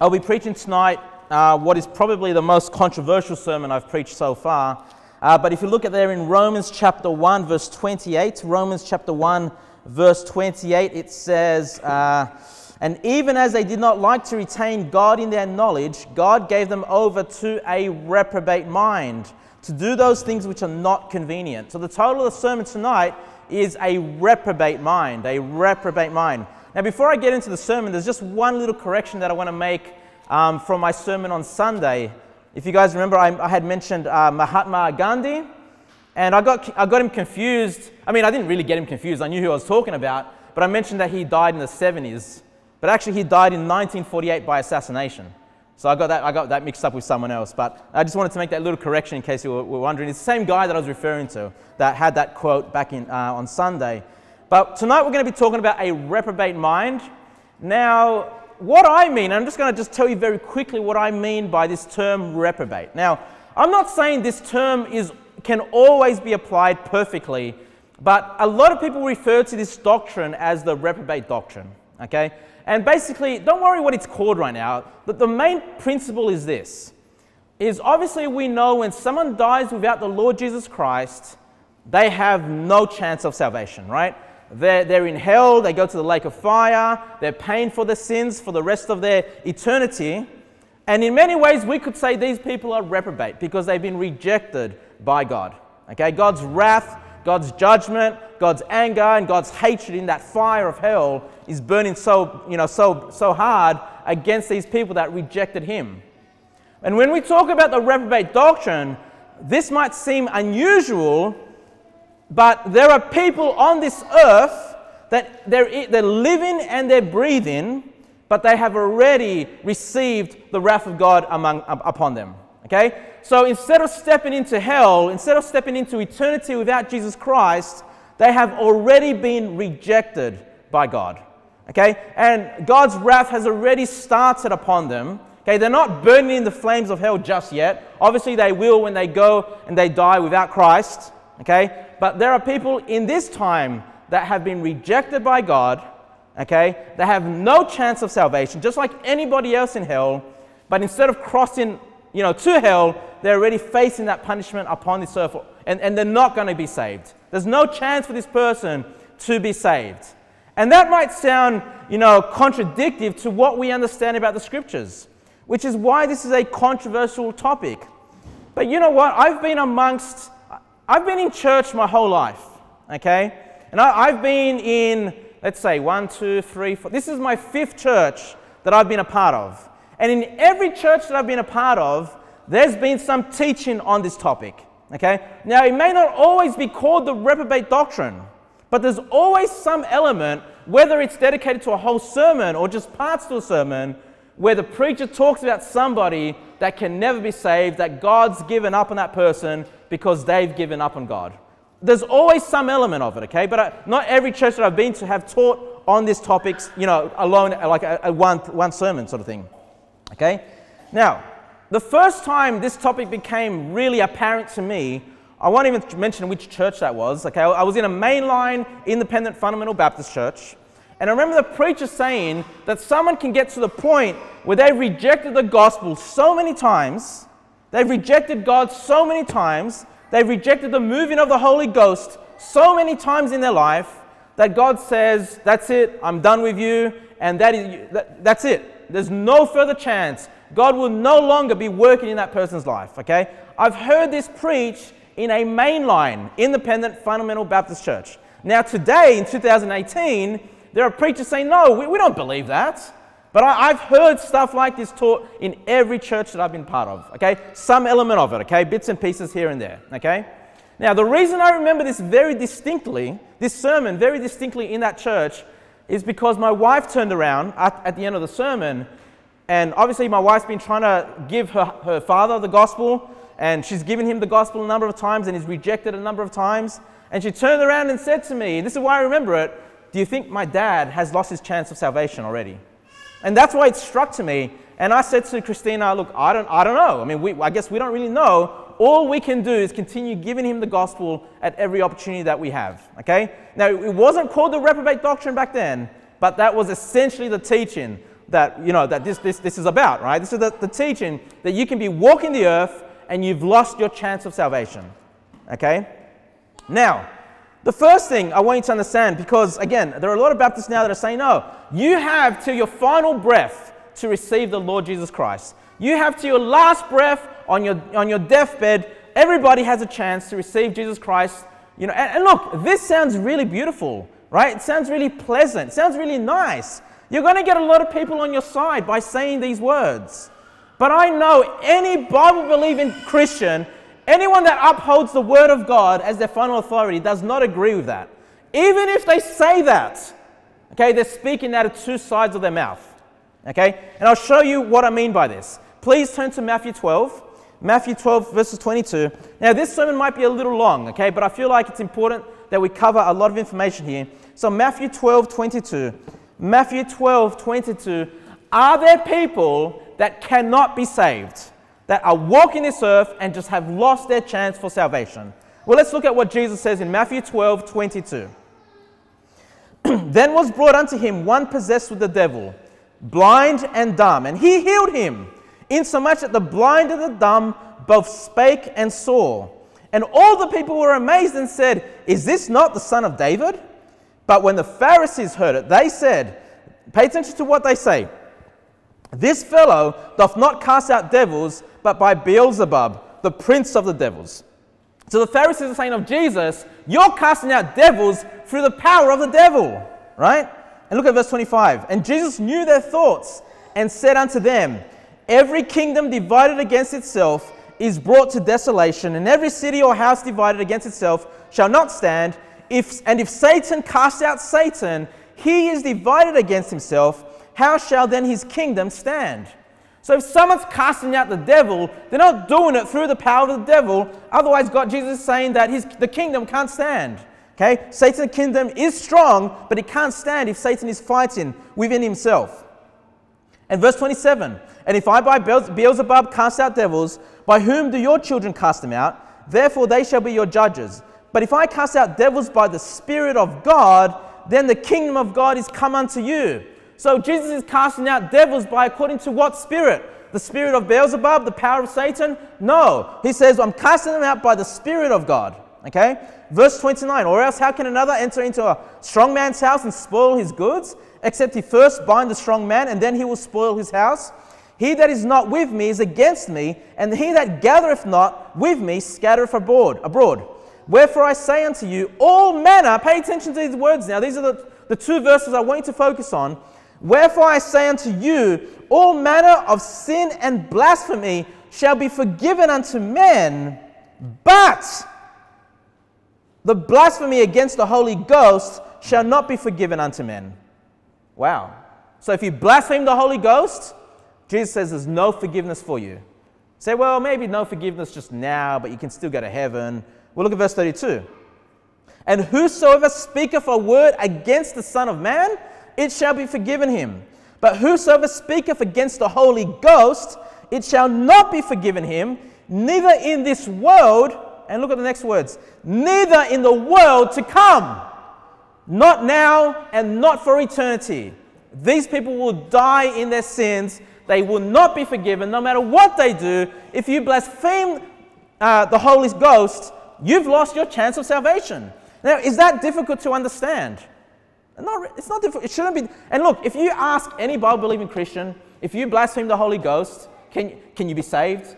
I'll be preaching tonight uh, what is probably the most controversial sermon I've preached so far. Uh, but if you look at there in Romans chapter 1, verse 28, Romans chapter 1, verse 28, it says, uh, And even as they did not like to retain God in their knowledge, God gave them over to a reprobate mind to do those things which are not convenient. So the title of the sermon tonight is A Reprobate Mind. A Reprobate Mind. Now, before I get into the sermon, there's just one little correction that I want to make um, from my sermon on Sunday. If you guys remember, I, I had mentioned uh, Mahatma Gandhi, and I got, I got him confused. I mean, I didn't really get him confused, I knew who I was talking about, but I mentioned that he died in the 70s. But actually, he died in 1948 by assassination. So I got, that, I got that mixed up with someone else. But I just wanted to make that little correction in case you were, were wondering. It's the same guy that I was referring to that had that quote back in, uh, on Sunday. But tonight we're going to be talking about a reprobate mind. Now, what I mean, I'm just going to just tell you very quickly what I mean by this term reprobate. Now, I'm not saying this term is, can always be applied perfectly, but a lot of people refer to this doctrine as the reprobate doctrine. Okay? And basically, don't worry what it's called right now, but the main principle is this is obviously we know when someone dies without the Lord Jesus Christ, they have no chance of salvation, right? They're, they're in hell, they go to the lake of fire, they're paying for their sins for the rest of their eternity. And in many ways, we could say these people are reprobate because they've been rejected by God. Okay, God's wrath, God's judgment, God's anger, and God's hatred in that fire of hell is burning so, you know, so, so hard against these people that rejected Him. And when we talk about the reprobate doctrine, this might seem unusual but there are people on this earth that they're, they're living and they're breathing, but they have already received the wrath of God among, upon them. Okay? So instead of stepping into hell, instead of stepping into eternity without Jesus Christ, they have already been rejected by God. Okay? And God's wrath has already started upon them. Okay, they're not burning in the flames of hell just yet. Obviously, they will when they go and they die without Christ. Okay? But there are people in this time that have been rejected by God, okay? They have no chance of salvation, just like anybody else in hell. But instead of crossing, you know, to hell, they're already facing that punishment upon this earth, and, and they're not going to be saved. There's no chance for this person to be saved. And that might sound, you know, contradictory to what we understand about the scriptures, which is why this is a controversial topic. But you know what? I've been amongst I've been in church my whole life, okay? And I, have been in, let's say, one, two, three, four. This is my fifth church that I've been a part of. And in every church that I've been a part of, there's been some teaching on this topic, okay? Now, it may not always be called the reprobate doctrine, but there's always some element, whether it's dedicated to a whole sermon or just parts to a sermon, where the preacher talks about somebody that can never be saved, that God's given up on that person because they've given up on God. There's always some element of it, okay? But I, not every church that I've been to have taught on this topics, you know, alone, like a, a one, one sermon sort of thing, okay? Now, the first time this topic became really apparent to me, I won't even mention which church that was, okay? I was in a mainline independent fundamental Baptist church, and I remember the preacher saying that someone can get to the point where they've rejected the gospel so many times, they've rejected God so many times, they've rejected the moving of the Holy Ghost so many times in their life that God says, That's it, I'm done with you, and that is, that, that's it. There's no further chance. God will no longer be working in that person's life, okay? I've heard this preached in a mainline, independent, fundamental Baptist church. Now, today in 2018, there are preachers saying, no, we, we don't believe that. But I, have heard stuff like this taught in every church that I've been part of, okay? Some element of it, okay? Bits and pieces here and there, okay? Now, the reason I remember this very distinctly, this sermon very distinctly in that church, is because my wife turned around at, at the end of the sermon, and obviously my wife's been trying to give her, her father the gospel, and she's given him the gospel a number of times, and he's rejected a number of times. And she turned around and said to me, this is why I remember it, do you think my dad has lost his chance of salvation already? And that's why it struck to me. And I said to Christina, look, I don't, I don't know. I mean, we, I guess we don't really know. All we can do is continue giving him the gospel at every opportunity that we have. Okay? Now, it wasn't called the reprobate doctrine back then, but that was essentially the teaching that, you know, that this, this, this is about, right? This is the, the teaching that you can be walking the earth and you've lost your chance of salvation. Okay? Now, the first thing I want you to understand, because again, there are a lot of Baptists now that are saying, no, you have till your final breath to receive the Lord Jesus Christ. You have to your last breath on your, on your deathbed. Everybody has a chance to receive Jesus Christ. You know, and, and look, this sounds really beautiful, right? It sounds really pleasant. It sounds really nice. You're going to get a lot of people on your side by saying these words. But I know any Bible believing Christian, anyone that upholds the Word of God as their final authority, does not agree with that. Even if they say that, okay, they're speaking out of two sides of their mouth. Okay? And I'll show you what I mean by this. Please turn to Matthew 12. Matthew 12, verses 22. Now, this sermon might be a little long, okay, but I feel like it's important that we cover a lot of information here. So, Matthew 12, 22. Matthew 12, 22. Are there people that cannot be saved, that are walking this earth and just have lost their chance for salvation? Well, let's look at what Jesus says in Matthew 12, 22. then was brought unto him one possessed with the devil blind and dumb, and he healed him, insomuch that the blind and the dumb both spake and saw. And all the people were amazed and said, Is this not the son of David? But when the Pharisees heard it, they said, Pay attention to what they say. This fellow doth not cast out devils, but by Beelzebub, the prince of the devils. So the Pharisees are saying of Jesus, You're casting out devils through the power of the devil, right? And look at verse 25. And Jesus knew their thoughts and said unto them, Every kingdom divided against itself is brought to desolation, and every city or house divided against itself shall not stand. If, and if Satan cast out Satan, he is divided against himself. How shall then his kingdom stand? So if someone's casting out the devil, they're not doing it through the power of the devil. Otherwise, God, Jesus is saying that his, the kingdom can't stand. Okay? Satan's kingdom is strong, but it can't stand if Satan is fighting within himself. And verse 27 And if I by Beelzebub cast out devils, by whom do your children cast them out? Therefore they shall be your judges. But if I cast out devils by the Spirit of God, then the kingdom of God is come unto you. So Jesus is casting out devils by according to what spirit? The spirit of Beelzebub, the power of Satan? No. He says, I'm casting them out by the Spirit of God. Okay? Verse 29 Or else, how can another enter into a strong man's house and spoil his goods? Except he first bind the strong man, and then he will spoil his house. He that is not with me is against me, and he that gathereth not with me scattereth abroad. abroad. Wherefore I say unto you, all manner, pay attention to these words now, these are the, the two verses I want you to focus on. Wherefore I say unto you, all manner of sin and blasphemy shall be forgiven unto men, but the blasphemy against the Holy Ghost shall not be forgiven unto men. Wow. So if you blaspheme the Holy Ghost, Jesus says there's no forgiveness for you. Say, well, maybe no forgiveness just now, but you can still go to heaven. Well, look at verse 32. And whosoever speaketh a word against the Son of Man, it shall be forgiven him. But whosoever speaketh against the Holy Ghost, it shall not be forgiven him, neither in this world, and look at the next words neither in the world to come, not now and not for eternity. These people will die in their sins. They will not be forgiven no matter what they do. If you blaspheme uh, the Holy Ghost, you've lost your chance of salvation. Now, is that difficult to understand? No, it's not difficult. It shouldn't be. And look, if you ask any Bible believing Christian, if you blaspheme the Holy Ghost, can, can you be saved?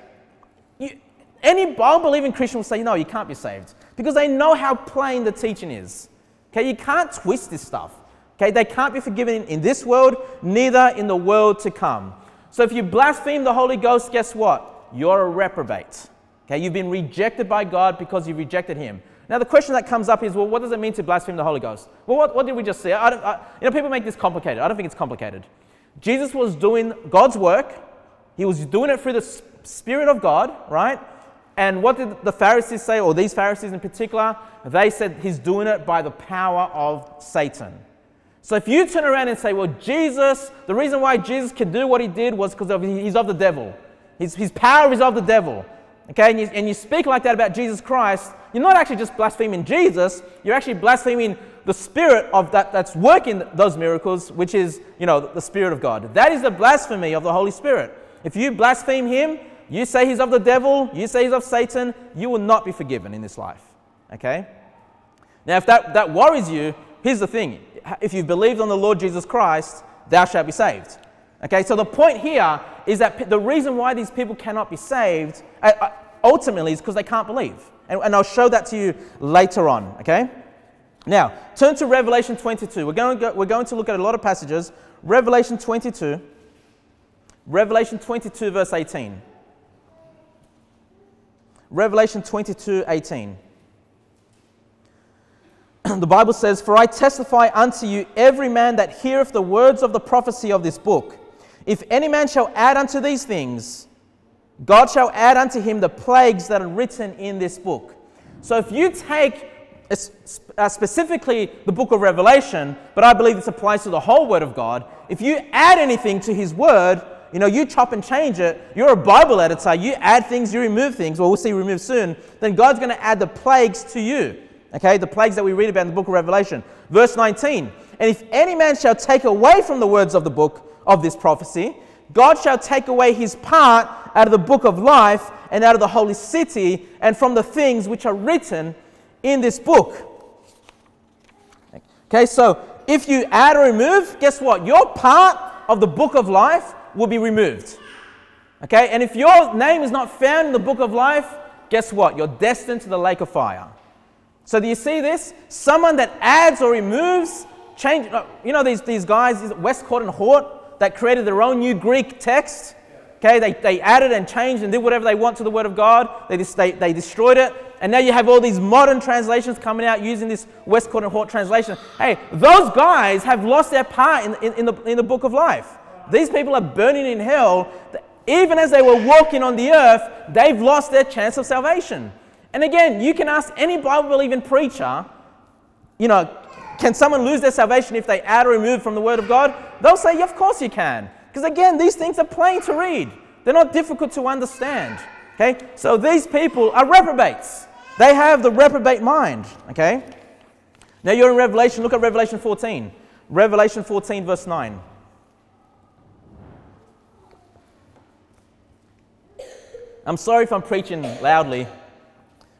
You, any Bible believing Christian will say, no, you can't be saved. Because they know how plain the teaching is. Okay, you can't twist this stuff. Okay, they can't be forgiven in this world, neither in the world to come. So if you blaspheme the Holy Ghost, guess what? You're a reprobate. Okay, you've been rejected by God because you rejected Him. Now, the question that comes up is, well, what does it mean to blaspheme the Holy Ghost? Well, what, what did we just say? I I, you know, people make this complicated. I don't think it's complicated. Jesus was doing God's work. He was doing it through the Spirit of God, right? And what did the Pharisees say, or these Pharisees in particular? They said he's doing it by the power of Satan. So if you turn around and say, well, Jesus, the reason why Jesus can do what he did was because of, he's of the devil. His, his power is of the devil. Okay, and you, and you speak like that about Jesus Christ, you're not actually just blaspheming Jesus, you're actually blaspheming the spirit of that that's working those miracles, which is, you know, the spirit of God. That is the blasphemy of the Holy Spirit. If you blaspheme him, you say he's of the devil, you say he's of Satan, you will not be forgiven in this life. Okay? Now, if that, that worries you, here's the thing. If you've believed on the Lord Jesus Christ, thou shalt be saved. Okay, so the point here is that the reason why these people cannot be saved uh, uh, ultimately is because they can't believe. And, and I'll show that to you later on. Okay? Now, turn to Revelation 22. We're going, to, we're going to look at a lot of passages. Revelation 22. Revelation 22, verse 18. Revelation 22, 18. the Bible says, For I testify unto you, every man that heareth the words of the prophecy of this book, if any man shall add unto these things, God shall add unto him the plagues that are written in this book. So if you take uh, specifically the book of Revelation, but I believe this applies to the whole Word of God. If you add anything to His Word, you know, you chop and change it, you're a Bible editor, you add things, you remove things, well, we'll see remove soon, then God's going to add the plagues to you. Okay, the plagues that we read about in the book of Revelation. Verse 19 And if any man shall take away from the words of the book of this prophecy, God shall take away his part out of the book of life and out of the holy city and from the things which are written in this book. Okay, so if you add or remove, guess what? Your part of the book of life will be removed. Okay, and if your name is not found in the book of life, guess what? You're destined to the lake of fire. So do you see this? Someone that adds or removes, change. You know these, these guys, Westcott and Hort, that created their own new Greek text. Okay, they, they added and changed and did whatever they want to the Word of God. They, just, they, they destroyed it. And now you have all these modern translations coming out using this Westcott and Hort translation. Hey, those guys have lost their part in, in, in, the, in the book of life. These people are burning in hell. Even as they were walking on the earth, they've lost their chance of salvation. And again, you can ask any Bible believing preacher, you know, can someone lose their salvation if they add or remove from the Word of God? They'll say, yeah, of course you can. Because again, these things are plain to read, they're not difficult to understand. Okay? So these people are reprobates. They have the reprobate mind. Okay? Now you're in Revelation, look at Revelation 14. Revelation 14, verse 9. I'm sorry if I'm preaching loudly.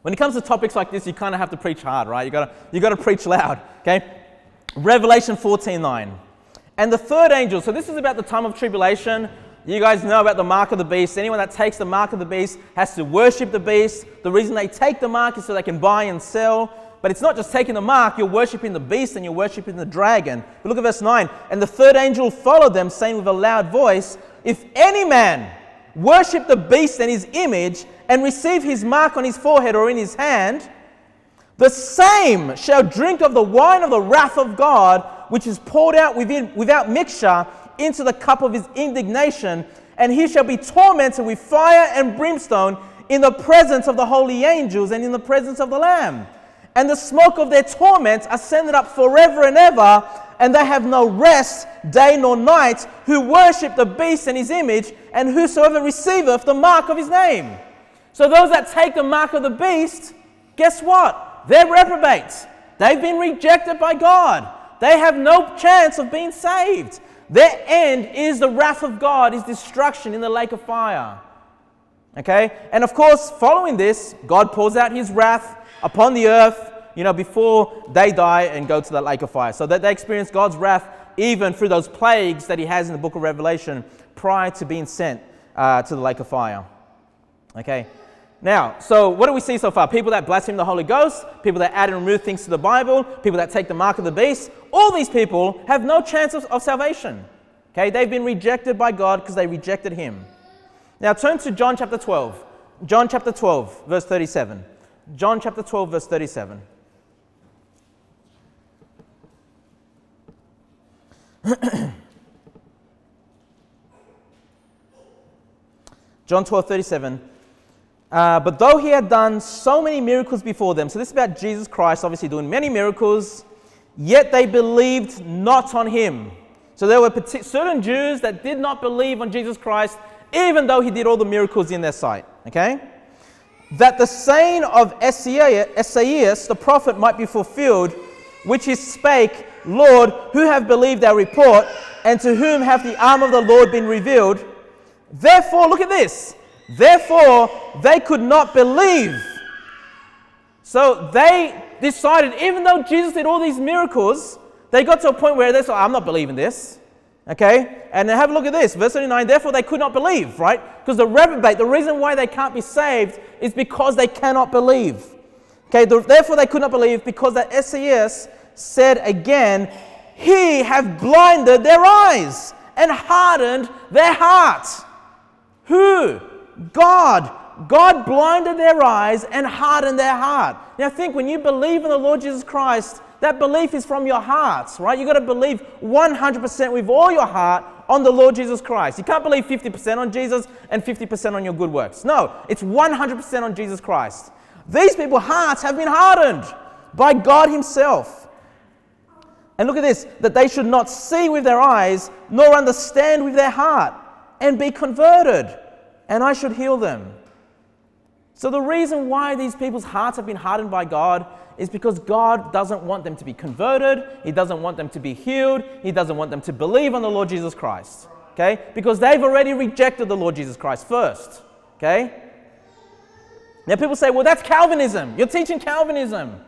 When it comes to topics like this, you kind of have to preach hard, right? You gotta, you gotta preach loud, okay? Revelation 14 9. And the third angel, so this is about the time of tribulation. You guys know about the mark of the beast. Anyone that takes the mark of the beast has to worship the beast. The reason they take the mark is so they can buy and sell. But it's not just taking the mark, you're worshiping the beast and you're worshiping the dragon. But look at verse 9. And the third angel followed them, saying with a loud voice, If any man worship the beast and his image, and receive his mark on his forehead or in his hand, the same shall drink of the wine of the wrath of God, which is poured out within, without mixture into the cup of his indignation, and he shall be tormented with fire and brimstone in the presence of the holy angels and in the presence of the Lamb. And the smoke of their torment ascended up forever and ever, and they have no rest day nor night, who worship the beast and his image, and whosoever receiveth the mark of his name. So those that take the mark of the beast, guess what? They're reprobates. They've been rejected by God. They have no chance of being saved. Their end is the wrath of God, is destruction in the lake of fire. Okay? And of course, following this, God pours out his wrath upon the earth, you know, before they die and go to the lake of fire. So that they experience God's wrath even through those plagues that he has in the book of Revelation prior to being sent uh, to the lake of fire. Okay? Now, so what do we see so far? People that blaspheme the Holy Ghost, people that add and remove things to the Bible, people that take the mark of the beast, all these people have no chance of, of salvation. Okay, they've been rejected by God because they rejected Him. Now turn to John chapter 12. John chapter 12, verse 37. John chapter 12, verse 37. John 12, 37. Uh, but though he had done so many miracles before them, so this is about Jesus Christ obviously doing many miracles, yet they believed not on him. So there were certain Jews that did not believe on Jesus Christ, even though he did all the miracles in their sight. Okay? That the saying of Esaias, the prophet might be fulfilled, which he spake, Lord, who have believed our report, and to whom hath the arm of the Lord been revealed? Therefore, look at this. Therefore, they could not believe. So they decided, even though Jesus did all these miracles, they got to a point where they said, I'm not believing this. Okay? And have a look at this. Verse 39 Therefore, they could not believe, right? Because the reprobate, the reason why they can't be saved is because they cannot believe. Okay? Therefore, they could not believe because the Esaias said again, He have blinded their eyes and hardened their hearts. Who? God. God blinded their eyes and hardened their heart. Now, think when you believe in the Lord Jesus Christ, that belief is from your hearts, right? You've got to believe 100% with all your heart on the Lord Jesus Christ. You can't believe 50% on Jesus and 50% on your good works. No, it's 100% on Jesus Christ. These people's hearts have been hardened by God Himself. And look at this that they should not see with their eyes, nor understand with their heart, and be converted, and I should heal them. So, the reason why these people's hearts have been hardened by God is because God doesn't want them to be converted, He doesn't want them to be healed, He doesn't want them to believe on the Lord Jesus Christ. Okay? Because they've already rejected the Lord Jesus Christ first. Okay? Now, people say, well, that's Calvinism. You're teaching Calvinism.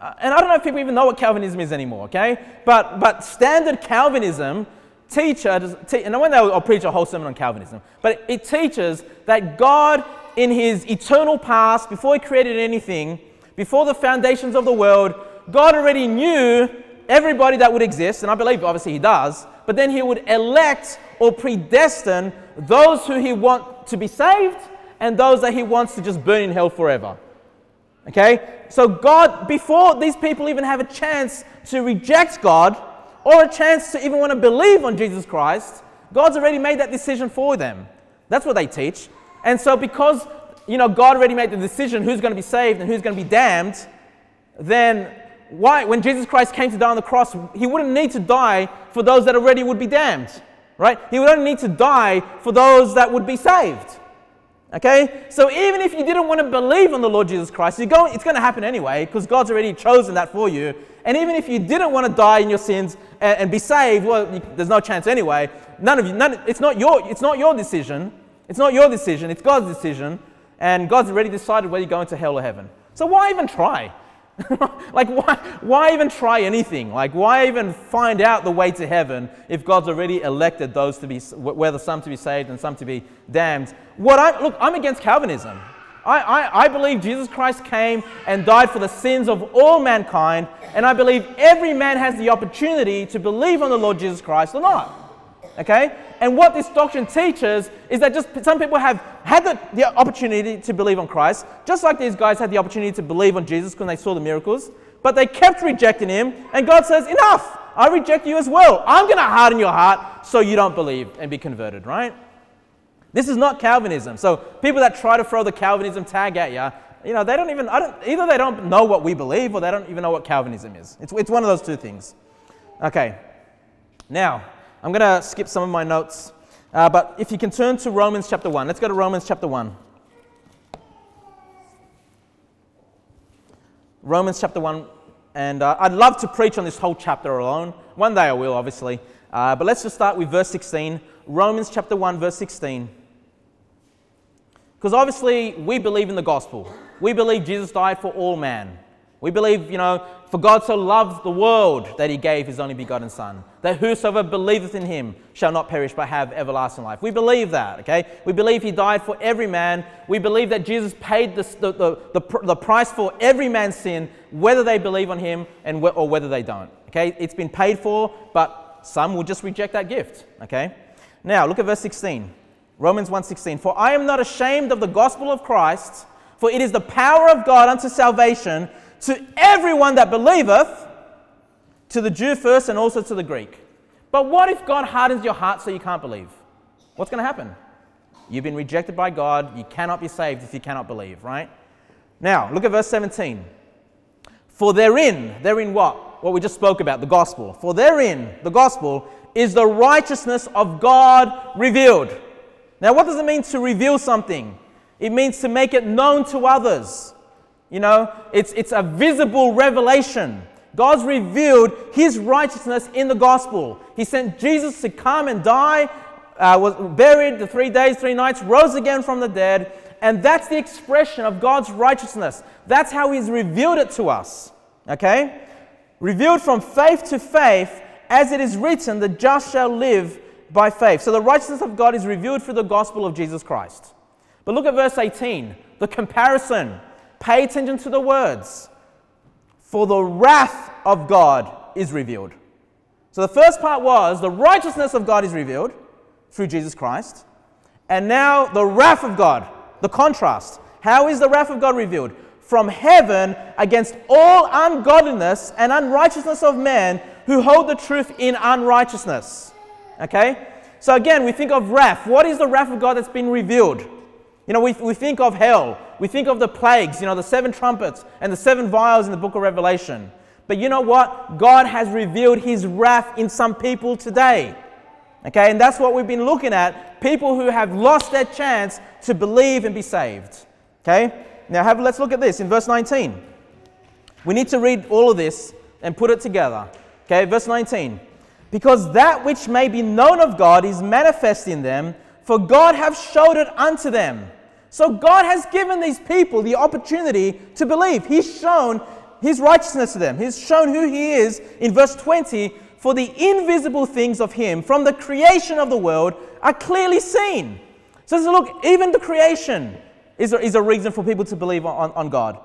Uh, and I don't know if people even know what Calvinism is anymore, okay? But, but standard Calvinism teaches, te- and one day I'll preach a whole sermon on Calvinism, but it teaches that God in his eternal past, before he created anything, before the foundations of the world, God already knew everybody that would exist, and I believe obviously he does, but then he would elect or predestine those who he wants to be saved and those that he wants to just burn in hell forever. Okay? So God, before these people even have a chance to reject God or a chance to even want to believe on Jesus Christ, God's already made that decision for them. That's what they teach. And so, because you know God already made the decision who's going to be saved and who's going to be damned, then why, when Jesus Christ came to die on the cross, he wouldn't need to die for those that already would be damned, right? He would only need to die for those that would be saved. Okay? So even if you didn't want to believe on the Lord Jesus Christ, it's going to happen anyway because God's already chosen that for you. And even if you didn't want to die in your sins and, and be saved, well, you, there's no chance anyway. None of you, none, it's, not your, it's not your decision. It's not your decision, it's God's decision. And God's already decided whether you're going to hell or heaven. So why even try? like, why, why even try anything? Like, why even find out the way to heaven if God's already elected those to be, whether some to be saved and some to be damned? What I, look, I'm against Calvinism. I, I, I believe Jesus Christ came and died for the sins of all mankind, and I believe every man has the opportunity to believe on the Lord Jesus Christ or not. Okay? And what this doctrine teaches is that just some people have had the, the opportunity to believe on Christ, just like these guys had the opportunity to believe on Jesus when they saw the miracles, but they kept rejecting him. And God says, Enough! I reject you as well. I'm going to harden your heart so you don't believe and be converted, right? This is not Calvinism. So people that try to throw the Calvinism tag at you, you know, they don't even, I don't, either they don't know what we believe or they don't even know what Calvinism is. It's, it's one of those two things. Okay. Now, I'm going to skip some of my notes, uh, but if you can turn to Romans chapter 1. Let's go to Romans chapter 1. Romans chapter 1, and uh, I'd love to preach on this whole chapter alone. One day I will, obviously. Uh, but let's just start with verse 16. Romans chapter 1, verse 16. Because obviously we believe in the gospel. We believe Jesus died for all man. We believe, you know, for God so loved the world that he gave his only begotten Son, that whosoever believeth in him shall not perish but have everlasting life. We believe that, okay? We believe he died for every man. We believe that Jesus paid the, the, the, the, the price for every man's sin, whether they believe on him and or whether they don't, okay? It's been paid for, but some will just reject that gift, okay? Now, look at verse 16. Romans 1:16. For I am not ashamed of the gospel of Christ, for it is the power of God unto salvation to everyone that believeth, to the Jew first and also to the Greek. But what if God hardens your heart so you can't believe? What's going to happen? You've been rejected by God. You cannot be saved if you cannot believe, right? Now, look at verse 17. For therein, therein what? What we just spoke about, the gospel. For therein, the gospel, is the righteousness of God revealed. Now, what does it mean to reveal something? It means to make it known to others. You know, it's, it's a visible revelation. God's revealed his righteousness in the gospel. He sent Jesus to come and die, uh, was buried the three days, three nights, rose again from the dead, and that's the expression of God's righteousness. That's how he's revealed it to us. Okay? Revealed from faith to faith, as it is written, the just shall live by faith. So the righteousness of God is revealed through the gospel of Jesus Christ. But look at verse 18, the comparison. Pay attention to the words. For the wrath of God is revealed. So the first part was the righteousness of God is revealed through Jesus Christ. And now the wrath of God, the contrast. How is the wrath of God revealed? From heaven against all ungodliness and unrighteousness of men who hold the truth in unrighteousness. Okay? So again, we think of wrath. What is the wrath of God that's been revealed? You know, we, we think of hell. We think of the plagues, you know, the seven trumpets and the seven vials in the book of Revelation. But you know what? God has revealed his wrath in some people today. Okay, and that's what we've been looking at people who have lost their chance to believe and be saved. Okay, now have, let's look at this in verse 19. We need to read all of this and put it together. Okay, verse 19. Because that which may be known of God is manifest in them, for God hath showed it unto them. So God has given these people the opportunity to believe. He's shown his righteousness to them. He's shown who he is in verse 20 for the invisible things of him from the creation of the world are clearly seen. So, look, even the creation is a, is a reason for people to believe on, on God.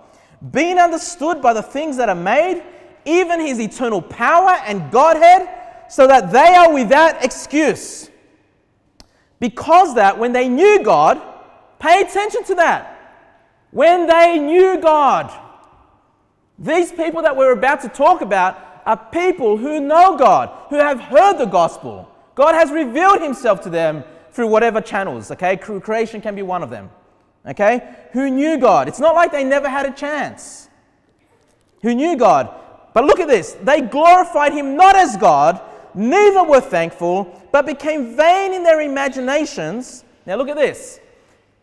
Being understood by the things that are made, even his eternal power and Godhead, so that they are without excuse. Because that when they knew God, pay attention to that. When they knew God, these people that we're about to talk about are people who know God, who have heard the gospel. God has revealed himself to them through whatever channels, okay? Creation can be one of them, okay? Who knew God. It's not like they never had a chance. Who knew God. But look at this. They glorified him not as God, neither were thankful, but became vain in their imaginations. Now look at this.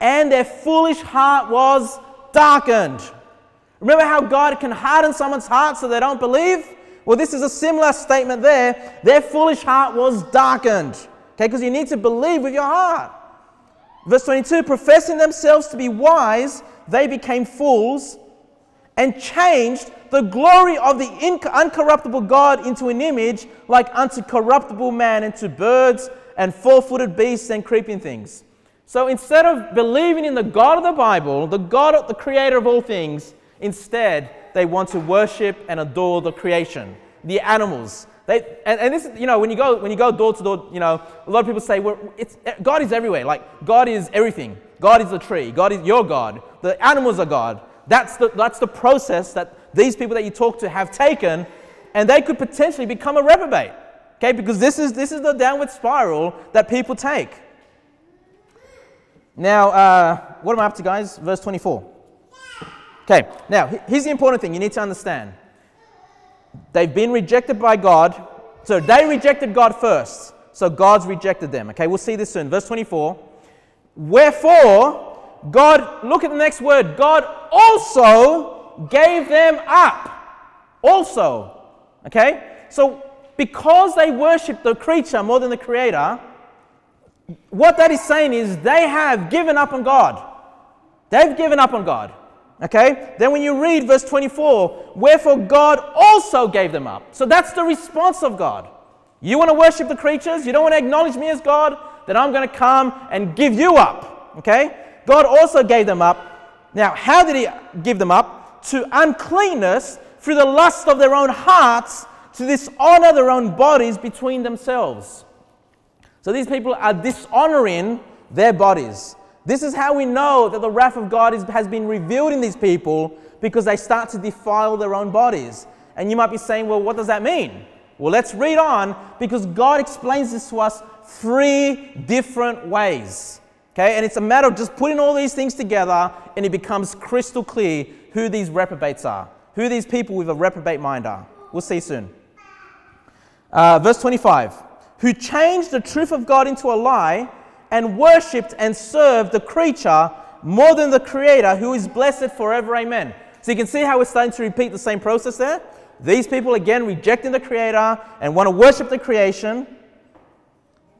And their foolish heart was darkened. Remember how God can harden someone's heart so they don't believe? Well, this is a similar statement there. Their foolish heart was darkened. Okay, because you need to believe with your heart. Verse 22 professing themselves to be wise, they became fools and changed the glory of the uncorruptible God into an image like unto corruptible man, into birds and four footed beasts and creeping things. So instead of believing in the God of the Bible, the God, the creator of all things, instead they want to worship and adore the creation, the animals. They, and, and this, you know, when you go when you go door to door, you know, a lot of people say, well, it's, God is everywhere. Like God is everything. God is the tree. God is your God. The animals are God. That's the that's the process that these people that you talk to have taken, and they could potentially become a reprobate. Okay, because this is this is the downward spiral that people take. Now, uh, what am I up to, guys? Verse 24. Okay, now here's the important thing you need to understand. They've been rejected by God. So they rejected God first. So God's rejected them. Okay, we'll see this soon. Verse 24. Wherefore, God, look at the next word. God also gave them up. Also. Okay? So because they worship the creature more than the creator, what that is saying is they have given up on God. They've given up on God. Okay? Then when you read verse 24, wherefore God also gave them up. So that's the response of God. You want to worship the creatures? You don't want to acknowledge me as God? Then I'm going to come and give you up. Okay? God also gave them up. Now, how did He give them up? To uncleanness through the lust of their own hearts, to dishonor their own bodies between themselves. So these people are dishonoring their bodies. This is how we know that the wrath of God is, has been revealed in these people because they start to defile their own bodies. And you might be saying, well, what does that mean? Well, let's read on because God explains this to us three different ways. Okay, and it's a matter of just putting all these things together and it becomes crystal clear who these reprobates are, who these people with a reprobate mind are. We'll see you soon. Uh, verse 25 Who changed the truth of God into a lie and worshipped and served the creature more than the creator who is blessed forever. Amen. So you can see how we're starting to repeat the same process there. These people, again, rejecting the Creator and want to worship the creation.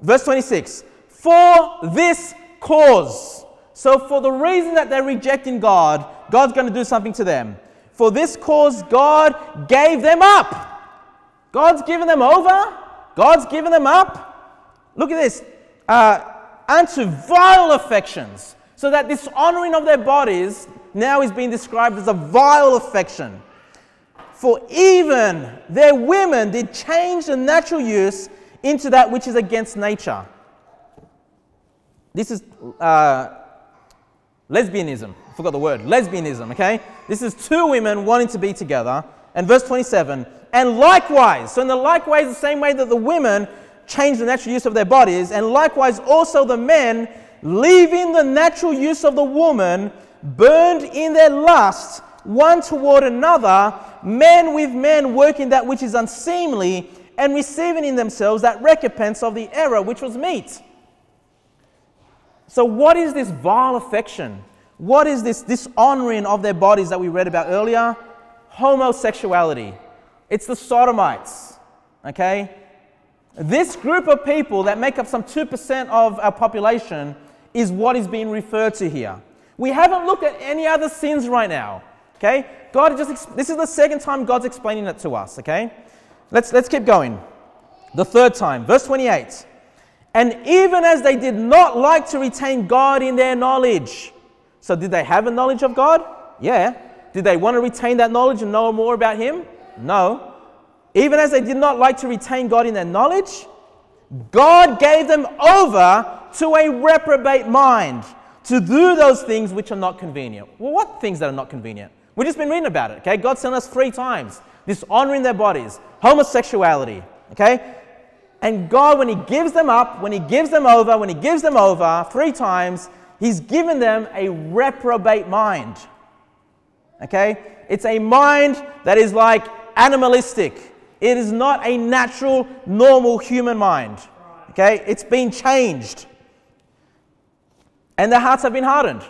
Verse 26 For this cause. So, for the reason that they're rejecting God, God's going to do something to them. For this cause, God gave them up. God's given them over. God's given them up. Look at this. Uh, unto vile affections. So that this honoring of their bodies now is being described as a vile affection. For even their women did change the natural use into that which is against nature. This is uh, lesbianism. I forgot the word. Lesbianism, okay? This is two women wanting to be together. And verse 27 and likewise, so in the likewise, the same way that the women change the natural use of their bodies, and likewise also the men, leaving the natural use of the woman, burned in their lust one toward another, men with men working that which is unseemly, and receiving in themselves that recompense of the error which was meet. So, what is this vile affection? What is this dishonoring of their bodies that we read about earlier? Homosexuality. It's the sodomites. Okay? This group of people that make up some 2% of our population is what is being referred to here. We haven't looked at any other sins right now. Okay? God just this is the second time God's explaining it to us, okay? Let's let's keep going. The third time, verse 28. And even as they did not like to retain God in their knowledge. So, did they have a knowledge of God? Yeah. Did they want to retain that knowledge and know more about Him? No. Even as they did not like to retain God in their knowledge, God gave them over to a reprobate mind to do those things which are not convenient. Well, what things that are not convenient? We've just been reading about it, okay? God sent us three times dishonoring their bodies, homosexuality, okay? And God, when He gives them up, when He gives them over, when He gives them over three times, He's given them a reprobate mind. Okay? It's a mind that is like animalistic. It is not a natural, normal human mind. Okay? It's been changed. And their hearts have been hardened.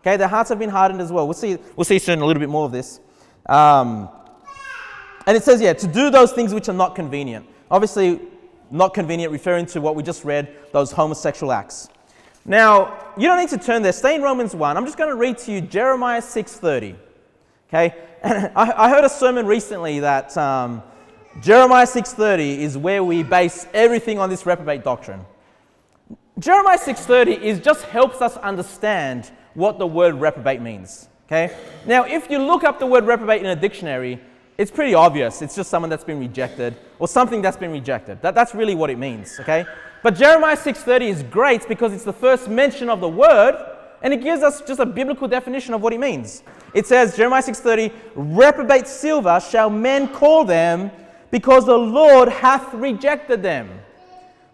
Okay? Their hearts have been hardened as well. We'll see, we'll see soon a little bit more of this. Um, and it says, yeah, to do those things which are not convenient. Obviously, not convenient, referring to what we just read, those homosexual acts. Now, you don't need to turn there. Stay in Romans 1. I'm just going to read to you Jeremiah 6.30. Okay? And I, I heard a sermon recently that um, Jeremiah 6.30 is where we base everything on this reprobate doctrine. Jeremiah 6.30 is just helps us understand what the word reprobate means. Okay? Now, if you look up the word reprobate in a dictionary, it's pretty obvious. It's just someone that's been rejected or something that's been rejected. That, that's really what it means, okay? But Jeremiah 6.30 is great because it's the first mention of the word and it gives us just a biblical definition of what it means. It says, Jeremiah 6.30, reprobate silver shall men call them because the Lord hath rejected them.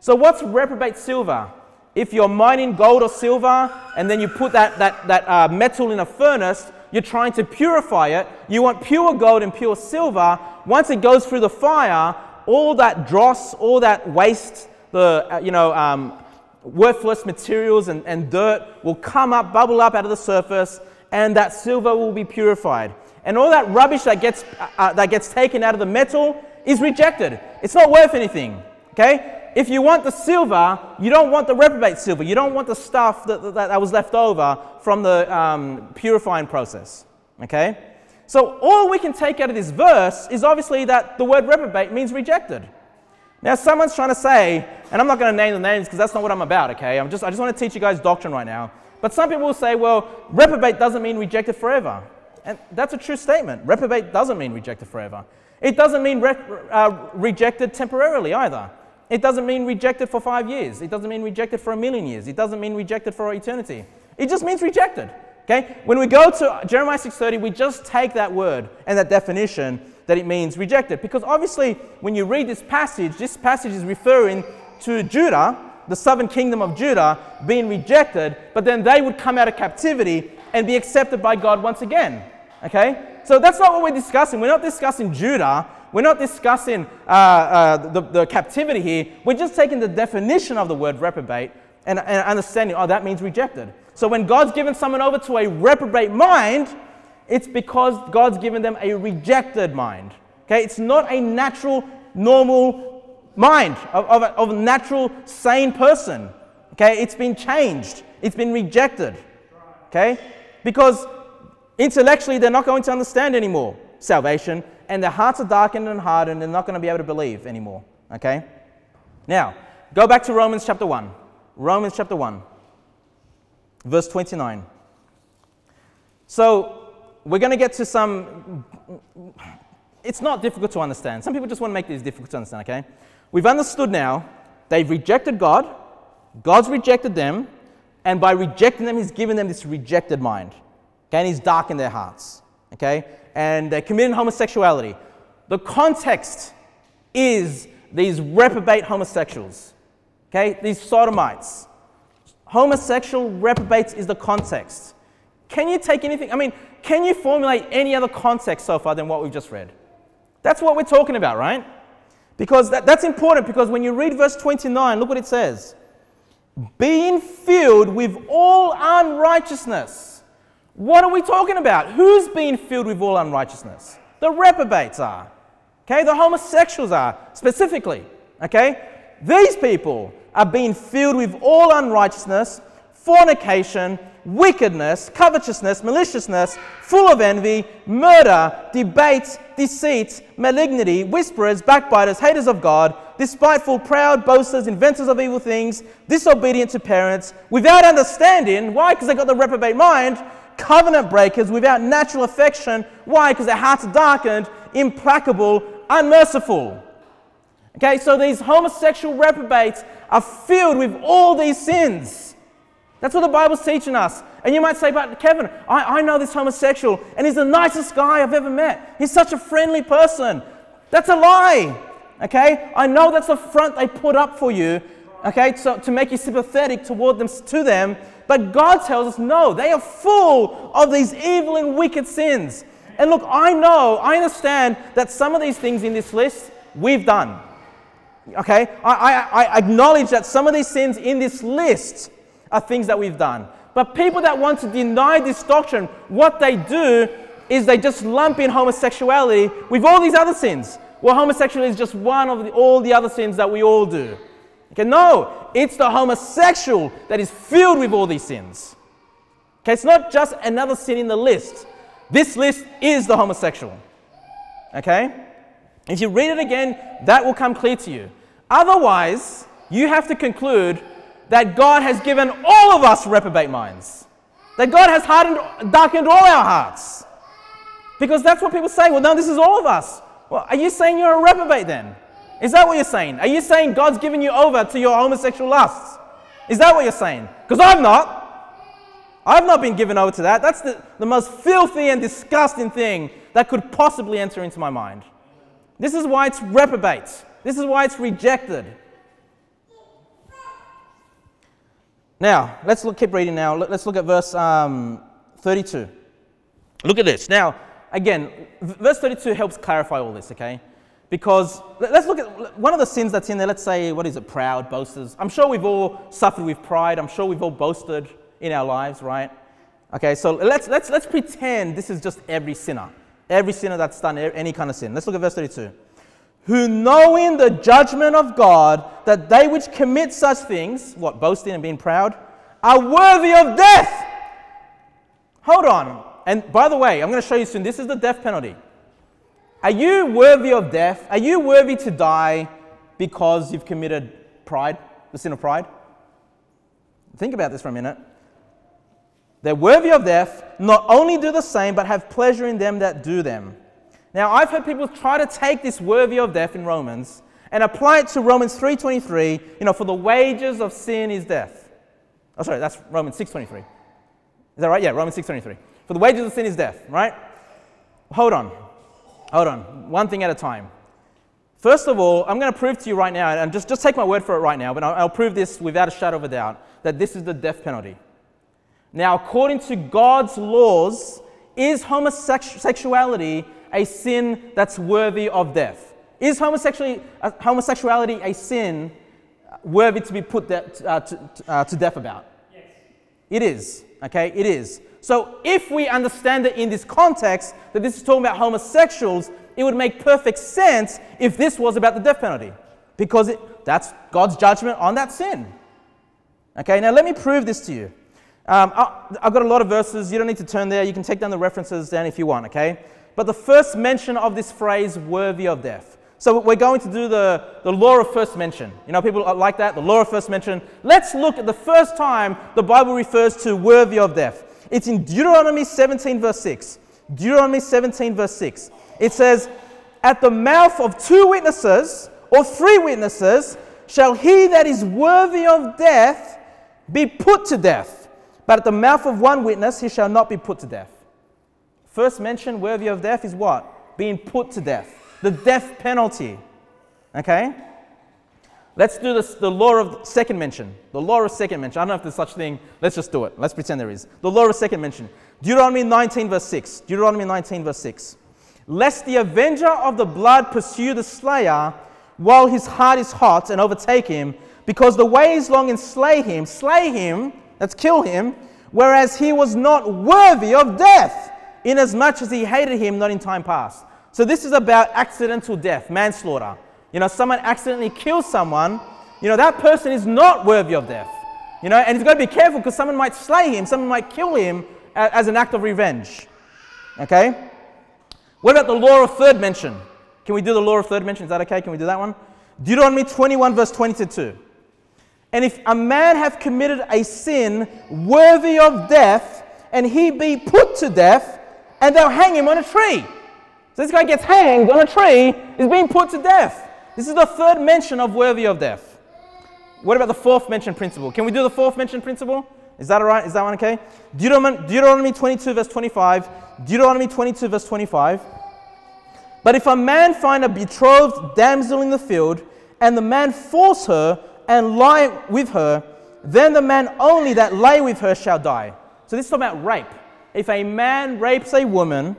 So what's reprobate silver? If you're mining gold or silver and then you put that, that, that uh, metal in a furnace, you're trying to purify it. You want pure gold and pure silver. Once it goes through the fire, all that dross, all that waste, the uh, you know um, worthless materials and, and dirt will come up, bubble up out of the surface, and that silver will be purified. And all that rubbish that gets uh, uh that gets taken out of the metal is rejected. It's not worth anything. Okay? if you want the silver, you don't want the reprobate silver. You don't want the stuff that, that, that was left over from the um, purifying process. Okay? So all we can take out of this verse is obviously that the word reprobate means rejected. Now, someone's trying to say, and I'm not going to name the names because that's not what I'm about, okay? I'm just, I just want to teach you guys doctrine right now. But some people will say, well, reprobate doesn't mean rejected forever. And that's a true statement. Reprobate doesn't mean rejected forever. It doesn't mean re- uh, rejected temporarily either. It doesn't mean rejected for five years. It doesn't mean rejected for a million years. It doesn't mean rejected for eternity. It just means rejected. Okay? When we go to Jeremiah 6:30, we just take that word and that definition that it means rejected. Because obviously, when you read this passage, this passage is referring to Judah, the southern kingdom of Judah, being rejected, but then they would come out of captivity and be accepted by God once again. Okay? So that's not what we're discussing. We're not discussing Judah we're not discussing uh, uh, the, the captivity here. We're just taking the definition of the word reprobate and, and understanding, oh, that means rejected. So when God's given someone over to a reprobate mind, it's because God's given them a rejected mind. Okay, it's not a natural, normal mind of, of, a, of a natural, sane person. Okay, it's been changed, it's been rejected. Okay, because intellectually they're not going to understand anymore salvation, and their hearts are darkened and hardened, and they're not going to be able to believe anymore. Okay, now go back to Romans chapter 1. Romans chapter 1, verse 29. So, we're going to get to some. It's not difficult to understand. Some people just want to make these difficult to understand, okay? We've understood now they've rejected God, God's rejected them, and by rejecting them, He's given them this rejected mind. Okay, and He's dark in their hearts, okay? And they're committing homosexuality. The context is these reprobate homosexuals, okay? These sodomites. Homosexual reprobates is the context. Can you take anything? I mean, can you formulate any other context so far than what we've just read? That's what we're talking about, right? Because that, that's important because when you read verse 29, look what it says being filled with all unrighteousness. What are we talking about? Who's being filled with all unrighteousness? The reprobates are. Okay, the homosexuals are specifically. Okay, these people are being filled with all unrighteousness, fornication, wickedness, covetousness, maliciousness, full of envy, murder, debates, deceit, malignity, whisperers, backbiters, haters of God, despiteful, proud, boasters, inventors of evil things, disobedient to parents, without understanding. Why? Because they got the reprobate mind. Covenant breakers, without natural affection. Why? Because their hearts are darkened, implacable, unmerciful. Okay, so these homosexual reprobates are filled with all these sins. That's what the Bible's teaching us. And you might say, but Kevin, I, I know this homosexual and he's the nicest guy I've ever met. He's such a friendly person. That's a lie. Okay? I know that's a front they put up for you, okay, so, to make you sympathetic toward them, to them. But God tells us, no, they are full of these evil and wicked sins. And look, I know, I understand that some of these things in this list we've done. Okay? I, I, I acknowledge that some of these sins in this list are things that we've done. But people that want to deny this doctrine, what they do is they just lump in homosexuality with all these other sins. Well, homosexuality is just one of the, all the other sins that we all do. Okay, no, it's the homosexual that is filled with all these sins. Okay, it's not just another sin in the list. This list is the homosexual. Okay? If you read it again, that will come clear to you. Otherwise, you have to conclude that God has given all of us reprobate minds. That God has hardened, darkened all our hearts. Because that's what people say. Well, no, this is all of us. Well, are you saying you're a reprobate then? Is that what you're saying? Are you saying God's given you over to your homosexual lusts? Is that what you're saying? Because I'm not. I've not been given over to that. That's the, the most filthy and disgusting thing that could possibly enter into my mind. This is why it's reprobate. This is why it's rejected. Now, let's look, keep reading now. Let's look at verse um, 32. Look at this. Now, again, verse 32 helps clarify all this, okay? Because let's look at one of the sins that's in there. Let's say, what is it? Proud, boasters. I'm sure we've all suffered with pride. I'm sure we've all boasted in our lives, right? Okay, so let's, let's, let's pretend this is just every sinner. Every sinner that's done any kind of sin. Let's look at verse 32 who knowing the judgment of God, that they which commit such things, what, boasting and being proud, are worthy of death. Hold on. And by the way, I'm going to show you soon, this is the death penalty. Are you worthy of death? Are you worthy to die because you've committed pride, the sin of pride? Think about this for a minute. They're worthy of death, not only do the same, but have pleasure in them that do them. Now, I've heard people try to take this worthy of death in Romans and apply it to Romans 3.23, you know, for the wages of sin is death. Oh, sorry, that's Romans 6.23. Is that right? Yeah, Romans 6.23. For the wages of sin is death, right? Hold on. Hold on. One thing at a time. First of all, I'm going to prove to you right now, and just, just take my word for it right now, but I'll, I'll prove this without a shadow of a doubt, that this is the death penalty. Now, according to God's laws, is homosexuality a sin that's worthy of death? Is homosexuality, uh, homosexuality a sin worthy to be put de- uh, to, uh, to death about? Yes. It is, okay? It is. So if we understand it in this context, that this is talking about homosexuals, it would make perfect sense if this was about the death penalty, because it, that's God's judgment on that sin. Okay, now let me prove this to you. Um, I've got a lot of verses. You don't need to turn there. You can take down the references down if you want, okay? But the first mention of this phrase, worthy of death. So we're going to do the, the law of first mention. You know, people like that, the law of first mention. Let's look at the first time the Bible refers to worthy of death. It's in Deuteronomy 17, verse 6. Deuteronomy 17, verse 6. It says, At the mouth of two witnesses or three witnesses shall he that is worthy of death be put to death. But at the mouth of one witness he shall not be put to death. First mention worthy of death is what? Being put to death. The death penalty. Okay? Let's do this, the law of second mention. The law of second mention. I don't know if there's such thing. Let's just do it. Let's pretend there is. The law of second mention. Deuteronomy 19, verse 6. Deuteronomy 19, verse 6. Lest the avenger of the blood pursue the slayer while his heart is hot and overtake him, because the way is long and slay him, slay him, that's kill him, whereas he was not worthy of death, inasmuch as he hated him not in time past. So this is about accidental death, manslaughter. You know, someone accidentally kills someone, you know, that person is not worthy of death. You know, and he's got to be careful because someone might slay him, someone might kill him as an act of revenge. Okay? What about the law of third mention? Can we do the law of third mention? Is that okay? Can we do that one? Deuteronomy 21, verse 22. And if a man have committed a sin worthy of death, and he be put to death, and they'll hang him on a tree. So this guy gets hanged on a tree, is being put to death. This is the third mention of worthy of death. What about the fourth mention principle? Can we do the fourth mention principle? Is that all right? Is that one okay? Deuteronomy, Deuteronomy 22, verse 25. Deuteronomy 22, verse 25. But if a man find a betrothed damsel in the field, and the man force her and lie with her, then the man only that lay with her shall die. So this is about rape. If a man rapes a woman,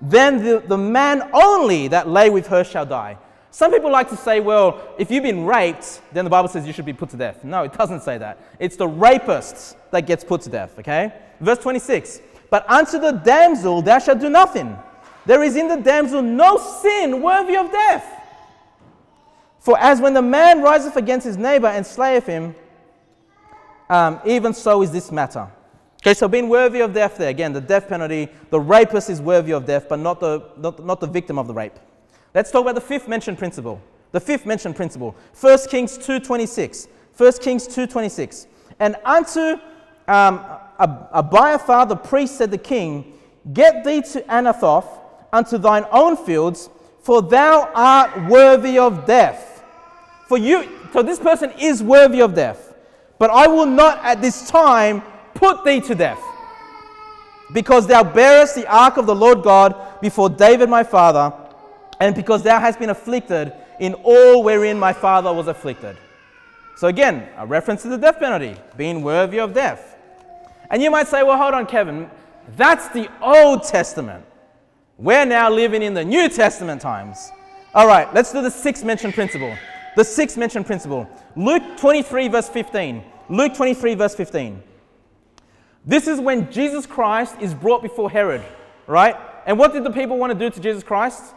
then the, the man only that lay with her shall die. Some people like to say, well, if you've been raped, then the Bible says you should be put to death. No, it doesn't say that. It's the rapist that gets put to death, okay? Verse 26 But unto the damsel thou shalt do nothing there is in the damsel no sin worthy of death. For as when the man riseth against his neighbor and slayeth him, um, even so is this matter. Okay, so being worthy of death there, again, the death penalty, the rapist is worthy of death, but not the, not, not the victim of the rape. Let's talk about the fifth mentioned principle. The fifth mentioned principle. 1 Kings 2.26. 1 Kings 2.26. And unto um, Abiathar the priest said the king, Get thee to Anathoth, unto thine own fields, for thou art worthy of death. For you, so this person is worthy of death. But I will not at this time put thee to death. Because thou bearest the ark of the Lord God before David my father, and because thou hast been afflicted in all wherein my father was afflicted. So again, a reference to the death penalty, being worthy of death. And you might say, well, hold on, Kevin, that's the Old Testament. We're now living in the New Testament times. All right, let's do the sixth mention principle. The sixth mention principle. Luke 23, verse 15. Luke 23, verse 15. This is when Jesus Christ is brought before Herod, right? And what did the people want to do to Jesus Christ?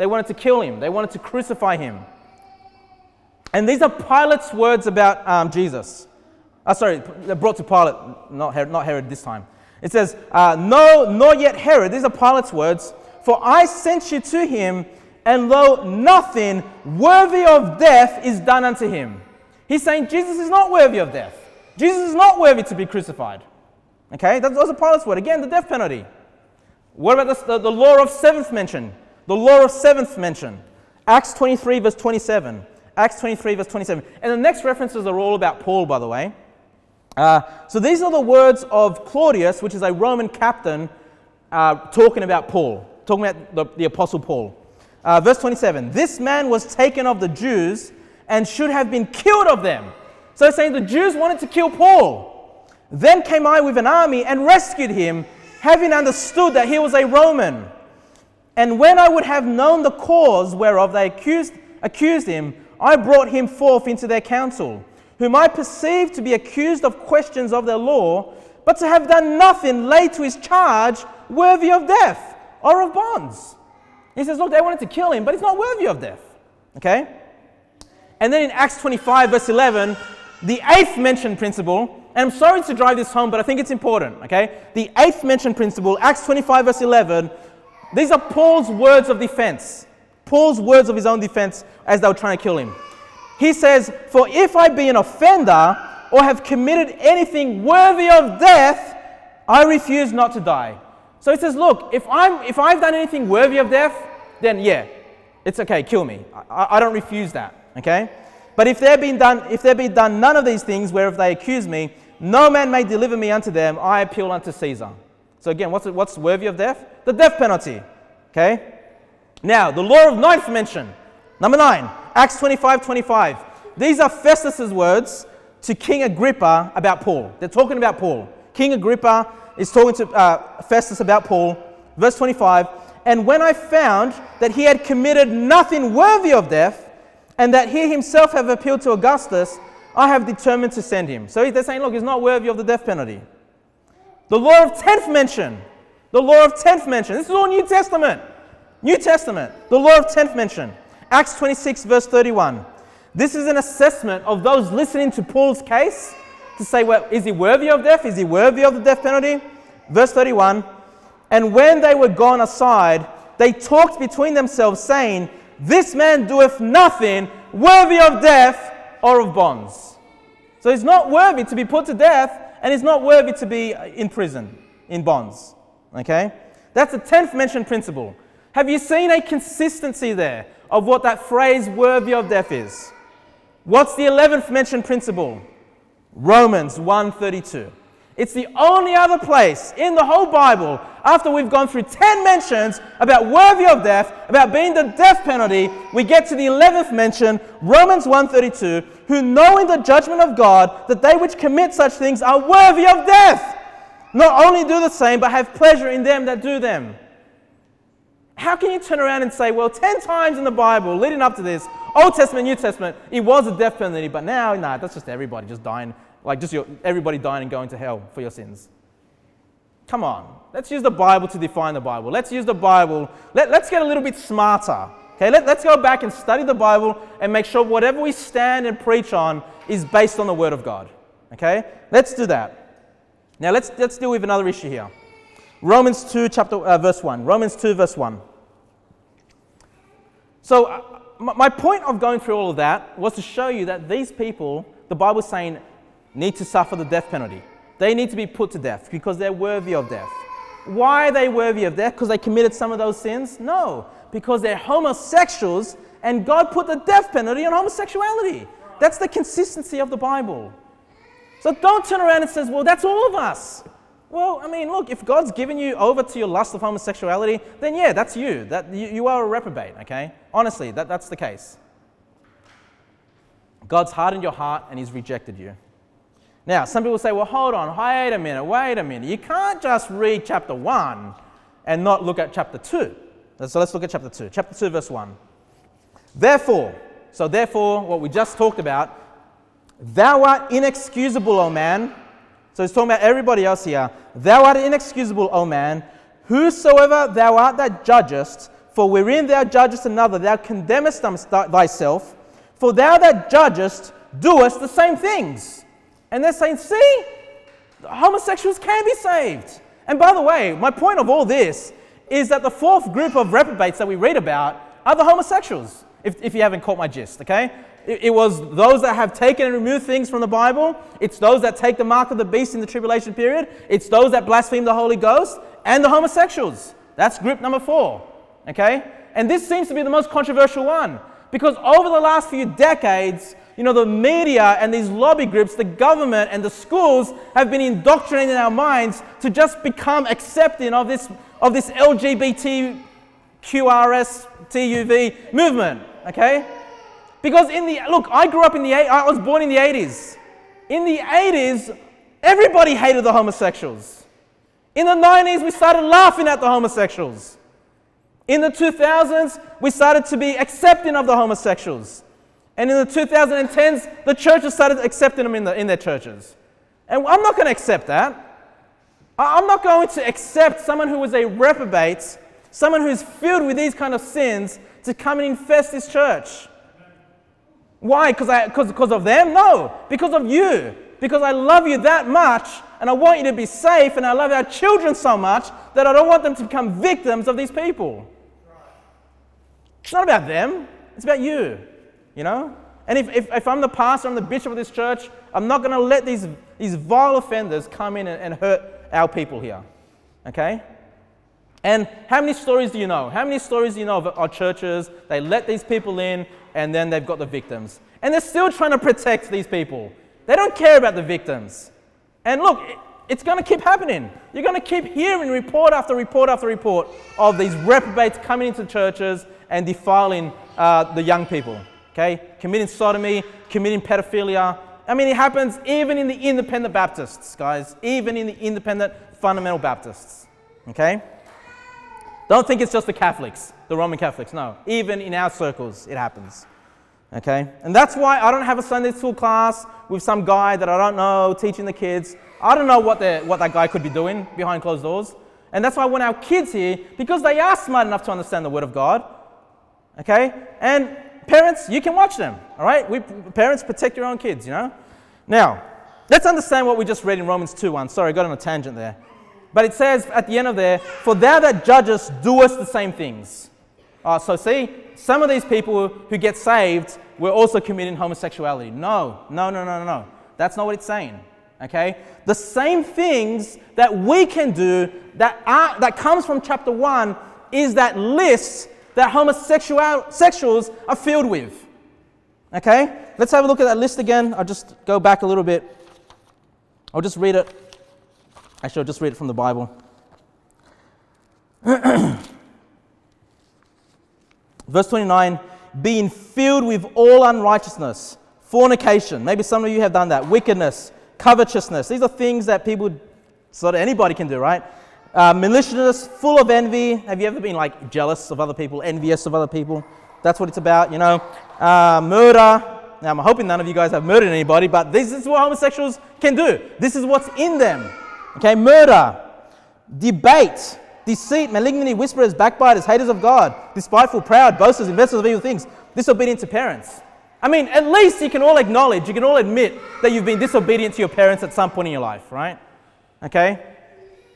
They wanted to kill him, they wanted to crucify him. And these are Pilate's words about um, Jesus. Uh, sorry, brought to Pilate, not Herod, not Herod this time. It says, uh, No, nor yet Herod. These are Pilate's words. For I sent you to him, and lo, nothing worthy of death is done unto him. He's saying Jesus is not worthy of death. Jesus is not worthy to be crucified. Okay, that's also Pilate's word. Again, the death penalty. What about the, the law of seventh mention? The law of seventh mention. Acts 23, verse 27. Acts 23, verse 27. And the next references are all about Paul, by the way. Uh, so these are the words of Claudius, which is a Roman captain, uh, talking about Paul, talking about the, the Apostle Paul. Uh, verse 27 This man was taken of the Jews and should have been killed of them. So saying the Jews wanted to kill Paul. Then came I with an army and rescued him, having understood that he was a Roman. And when I would have known the cause whereof they accused, accused him, I brought him forth into their council whom I perceived to be accused of questions of their law, but to have done nothing laid to his charge worthy of death or of bonds. He says, look, they wanted to kill him, but he's not worthy of death. Okay? And then in Acts 25, verse 11, the eighth mentioned principle, and I'm sorry to drive this home, but I think it's important. Okay? The eighth mentioned principle, Acts 25, verse 11, these are Paul's words of defense. Paul's words of his own defense as they were trying to kill him. He says, For if I be an offender or have committed anything worthy of death, I refuse not to die. So he says, Look, if, I'm, if I've done anything worthy of death, then yeah, it's okay, kill me. I, I don't refuse that, okay? But if there be done, if there be done none of these things whereof they accuse me, no man may deliver me unto them. I appeal unto Caesar. So again, what's, what's worthy of death? The death penalty. Okay? Now, the law of ninth mention. Number nine, Acts 25 25. These are Festus's words to King Agrippa about Paul. They're talking about Paul. King Agrippa is talking to uh, Festus about Paul. Verse 25. And when I found that he had committed nothing worthy of death, and that he himself have appealed to Augustus, I have determined to send him. So they're saying, look, he's not worthy of the death penalty. The law of tenth mention. The law of tenth mention. This is all New Testament. New Testament. The law of tenth mention. Acts 26, verse 31. This is an assessment of those listening to Paul's case to say, well, is he worthy of death? Is he worthy of the death penalty? Verse 31. And when they were gone aside, they talked between themselves, saying, This man doeth nothing worthy of death or of bonds. So he's not worthy to be put to death and is not worthy to be uh, in prison, in bonds. Okay? That's the 10th mentioned principle. Have you seen a consistency there of what that phrase worthy of death is? What's the 11th mentioned principle? Romans 1:32. It's the only other place in the whole Bible, after we've gone through 10 mentions about worthy of death, about being the death penalty, we get to the 11th mention, Romans 1.32, who knowing the judgment of God, that they which commit such things are worthy of death, not only do the same, but have pleasure in them that do them. How can you turn around and say, well, 10 times in the Bible leading up to this, Old Testament, New Testament, it was a death penalty, but now, nah, that's just everybody just dying like just your, everybody dying and going to hell for your sins. Come on, let's use the Bible to define the Bible. Let's use the Bible. Let, let's get a little bit smarter. Okay, Let, let's go back and study the Bible and make sure whatever we stand and preach on is based on the Word of God. Okay, let's do that. Now let's, let's deal with another issue here. Romans 2, chapter, uh, verse 1. Romans 2, verse 1. So, uh, my point of going through all of that was to show you that these people, the Bible is saying, need to suffer the death penalty. They need to be put to death because they're worthy of death. Why are they worthy of death? Because they committed some of those sins? No, because they're homosexuals and God put the death penalty on homosexuality. That's the consistency of the Bible. So don't turn around and say, well, that's all of us. Well, I mean, look, if God's given you over to your lust of homosexuality, then yeah, that's you. That, you, you are a reprobate, okay? Honestly, that, that's the case. God's hardened your heart and He's rejected you. Now, some people say, well, hold on, wait a minute, wait a minute. You can't just read chapter 1 and not look at chapter 2. So let's look at chapter 2. Chapter 2, verse 1. Therefore, so therefore, what we just talked about, thou art inexcusable, O man. So he's talking about everybody else here. Thou art inexcusable, O man. Whosoever thou art that judgest, for wherein thou judgest another, thou condemnest thyself. For thou that judgest doest the same things. And they're saying, see, homosexuals can be saved. And by the way, my point of all this is that the fourth group of reprobates that we read about are the homosexuals, if, if you haven't caught my gist, okay? It, it was those that have taken and removed things from the Bible, it's those that take the mark of the beast in the tribulation period, it's those that blaspheme the Holy Ghost, and the homosexuals. That's group number four, okay? And this seems to be the most controversial one because over the last few decades, you know, the media and these lobby groups, the government and the schools have been indoctrinating our minds to just become accepting of this, of this LGBT QRS TUV movement, okay? Because in the, look, I grew up in the, I was born in the 80s. In the 80s, everybody hated the homosexuals. In the 90s, we started laughing at the homosexuals. In the 2000s, we started to be accepting of the homosexuals. And in the 2010s, the churches started accepting them in, the, in their churches. And I'm not going to accept that. I'm not going to accept someone who was a reprobate someone who's filled with these kind of sins to come and infest this church. Why? Because of them? No, because of you. Because I love you that much and I want you to be safe and I love our children so much that I don't want them to become victims of these people. It's not about them, it's about you, you know? And if, if, if I'm the pastor, I'm the bishop of this church, I'm not going to let these, these vile offenders come in and, and hurt our people here. Okay? And how many stories do you know? How many stories do you know of our churches? They let these people in and then they've got the victims. And they're still trying to protect these people. They don't care about the victims. And look, it's going to keep happening. You're going to keep hearing report after report after report of these reprobates coming into churches and defiling uh, the young people. Okay? Committing sodomy, committing pedophilia. I mean, it happens even in the independent Baptists, guys. Even in the independent fundamental Baptists. Okay? Don't think it's just the Catholics, the Roman Catholics. No, even in our circles, it happens. Okay? And that's why I don't have a Sunday school class with some guy that I don't know teaching the kids. I don't know what, what that guy could be doing behind closed doors. And that's why when our kids here, because they are smart enough to understand the Word of God, okay? And parents, you can watch them, all right? We, parents, protect your own kids, you know? Now, let's understand what we just read in Romans 2 1. Sorry, I got on a tangent there. But it says at the end of there, For thou that judgest doest the same things. Uh, so see, some of these people who get saved were also committing homosexuality. No, no, no, no, no. That's not what it's saying. Okay? The same things that we can do that, are, that comes from chapter 1 is that list that homosexuals are filled with. Okay? Let's have a look at that list again. I'll just go back a little bit. I'll just read it. Actually, I'll just read it from the Bible. Verse 29 being filled with all unrighteousness, fornication. Maybe some of you have done that. Wickedness, covetousness. These are things that people, sort of anybody can do, right? Uh, maliciousness, full of envy. Have you ever been like jealous of other people, envious of other people? That's what it's about, you know. Uh, murder. Now, I'm hoping none of you guys have murdered anybody, but this is what homosexuals can do. This is what's in them. Okay, murder, debate, deceit, malignity, whisperers, backbiters, haters of God, despiteful, proud, boasters, investors of evil things, disobedient to parents. I mean, at least you can all acknowledge, you can all admit that you've been disobedient to your parents at some point in your life, right? Okay?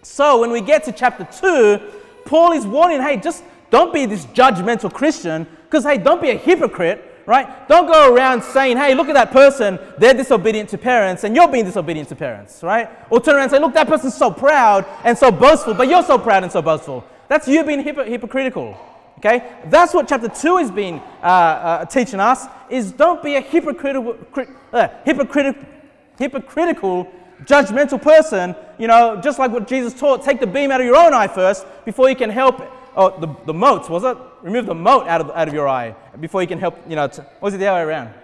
So when we get to chapter 2, Paul is warning hey, just don't be this judgmental Christian, because hey, don't be a hypocrite right? Don't go around saying, hey, look at that person, they're disobedient to parents, and you're being disobedient to parents, right? Or turn around and say, look, that person's so proud and so boastful, but you're so proud and so boastful. That's you being hypocritical. Okay, that's what chapter two has been uh, uh, teaching us: is don't be a hypocritical, uh, hypocritical, hypocritical, judgmental person. You know, just like what Jesus taught: take the beam out of your own eye first before you can help oh, the, the motes, was it? Remove the mote out of, out of your eye before you can help, you know, t- was it the other way around?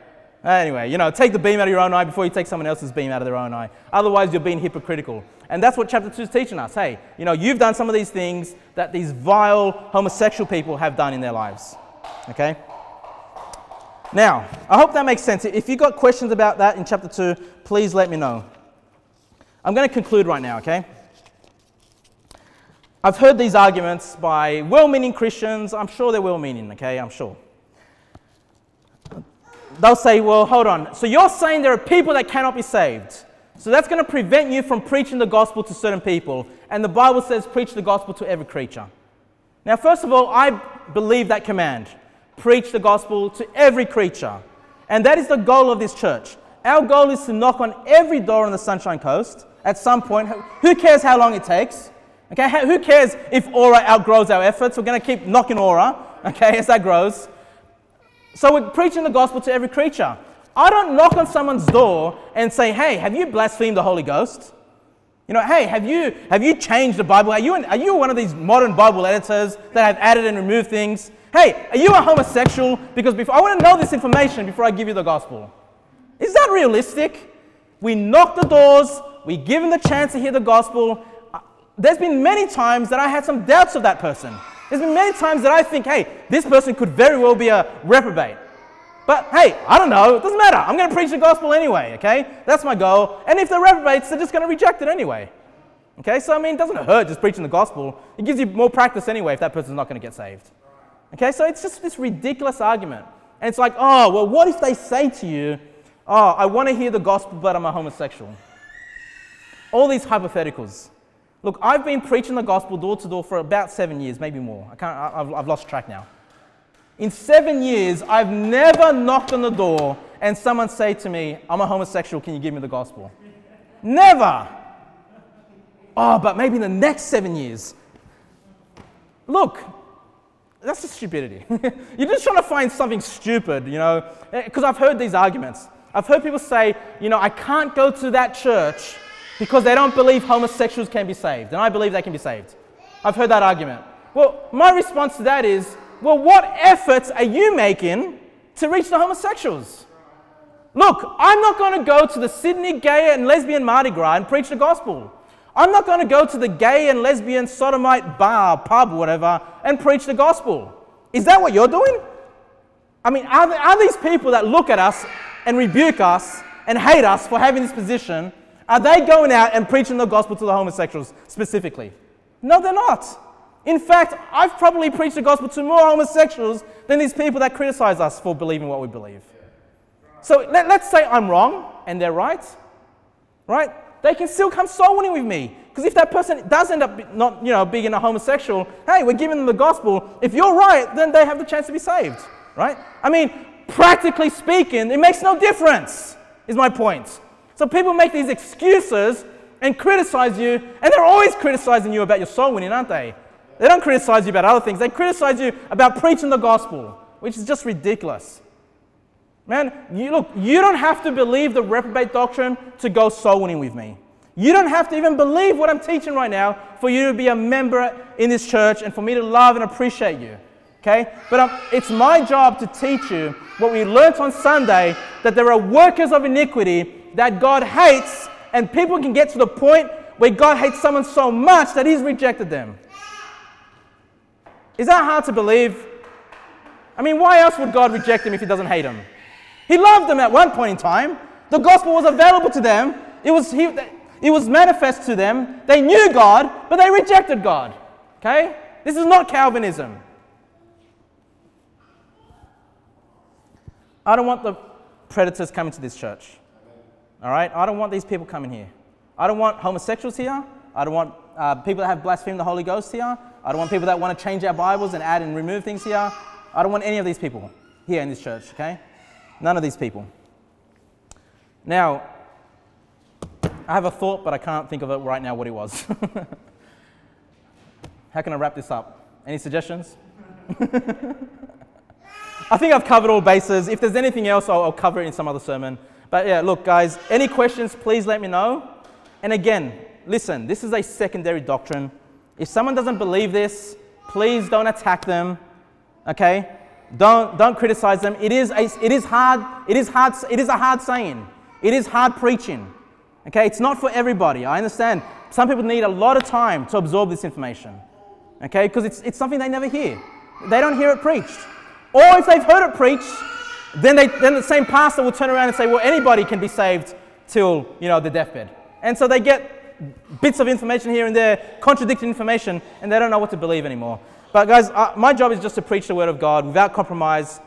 Anyway, you know, take the beam out of your own eye before you take someone else's beam out of their own eye. Otherwise, you're being hypocritical. And that's what chapter 2 is teaching us. Hey, you know, you've done some of these things that these vile homosexual people have done in their lives. Okay? Now, I hope that makes sense. If you've got questions about that in chapter 2, please let me know. I'm going to conclude right now, okay? I've heard these arguments by well meaning Christians. I'm sure they're well meaning, okay? I'm sure. They'll say, well, hold on. So you're saying there are people that cannot be saved. So that's going to prevent you from preaching the gospel to certain people. And the Bible says, preach the gospel to every creature. Now, first of all, I believe that command preach the gospel to every creature. And that is the goal of this church. Our goal is to knock on every door on the Sunshine Coast at some point. Who cares how long it takes? Okay, who cares if aura outgrows our efforts? We're going to keep knocking aura, okay, as that grows. So we're preaching the gospel to every creature. I don't knock on someone's door and say, hey, have you blasphemed the Holy Ghost? You know, hey, have you, have you changed the Bible? Are you, an, are you one of these modern Bible editors that have added and removed things? Hey, are you a homosexual? Because before, I want to know this information before I give you the gospel. Is that realistic? We knock the doors, we give them the chance to hear the gospel, uh, there's been many times that I had some doubts of that person. There's been many times that I think, hey, this person could very well be a reprobate. But hey, I don't know, it doesn't matter. I'm going to preach the gospel anyway, okay? That's my goal. And if they're reprobates, they're just going to reject it anyway. Okay, so I mean, it doesn't hurt just preaching the gospel. It gives you more practice anyway if that person's not going to get saved. Okay, so it's just this ridiculous argument. And it's like, oh, well, what if they say to you, oh, I want to hear the gospel, but I'm a homosexual? All these hypotheticals. Look, I've been preaching the gospel door to door for about seven years, maybe more. I can't, I've, I've lost track now. In seven years, I've never knocked on the door and someone say to me, I'm a homosexual, can you give me the gospel? Never. Oh, but maybe in the next seven years. Look, that's just stupidity. You're just trying to find something stupid, you know, eh, because I've heard these arguments. I've heard people say, you know, I can't go to that church because they don't believe homosexuals can be saved, and I believe they can be saved. I've heard that argument. Well, my response to that is, well, what efforts are you making to reach the homosexuals? Look, I'm not going to go to the Sydney Gay and Lesbian Mardi Gras and preach the gospel. I'm not going to go to the gay and lesbian sodomite bar, pub, whatever, and preach the gospel. Is that what you're doing? I mean, are, are these people that look at us and rebuke us and hate us for having this position, are they going out and preaching the gospel to the homosexuals specifically? No, they're not. In fact, I've probably preached the gospel to more homosexuals than these people that criticize us for believing what we believe. So let, us say I'm wrong and they're right, right? They can still come soul winning with me. Because if that person does end up not, you know, being a homosexual, hey, we're giving them the gospel. If you're right, then they have the chance to be saved, right? I mean, practically speaking, it makes no difference, is my point. So people make these excuses and criticize you, and they're always criticizing you about your soul winning, aren't they? They don't criticize you about other things. They criticize you about preaching the gospel, which is just ridiculous. Man, you, look, you don't have to believe the reprobate doctrine to go soul winning with me. You don't have to even believe what I'm teaching right now for you to be a member in this church and for me to love and appreciate you. Okay? But um, it's my job to teach you what we learnt on Sunday that there are workers of iniquity that God hates, and people can get to the point where God hates someone so much that He's rejected them. Is that hard to believe? I mean, why else would God reject them if He doesn't hate them? He loved them at one point in time. The gospel was available to them. It was, he, it was manifest to them. They knew God, but they rejected God. Okay? This is not Calvinism. I don't want the predators coming to this church. All right? I don't want these people coming here. I don't want homosexuals here. I don't want uh, people that have blasphemed the Holy Ghost here. I don't want people that want to change our Bibles and add and remove things here. I don't want any of these people here in this church, okay? None of these people. Now, I have a thought, but I can't think of it right now what it was. How can I wrap this up? Any suggestions? I think I've covered all bases. If there's anything else, I'll, I'll, cover it in some other sermon. But yeah, look, guys, any questions, please let me know. And again, listen, this is a secondary doctrine. If someone doesn't believe this, please don't attack them. Okay? Don't, don't criticize them. It is, a, it is hard. It is hard. It is a hard saying. It is hard preaching. Okay, it's not for everybody. I understand. Some people need a lot of time to absorb this information. Okay, because it's, it's something they never hear. They don't hear it preached. Or if they've heard it preached, then, they, then the same pastor will turn around and say, well, anybody can be saved till, you know, the deathbed. And so they get bits of information here and there, contradicting information, and they don't know what to believe anymore. But guys, uh, my job is just to preach the word of God without compromise